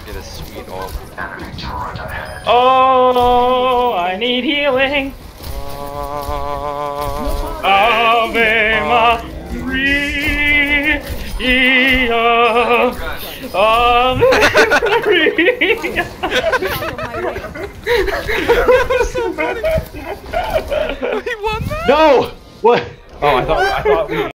get a sweet ult. Oh, I need healing. Oh, Ave Maria. Ave Maria. he won that? No! What? Oh, I thought I thought we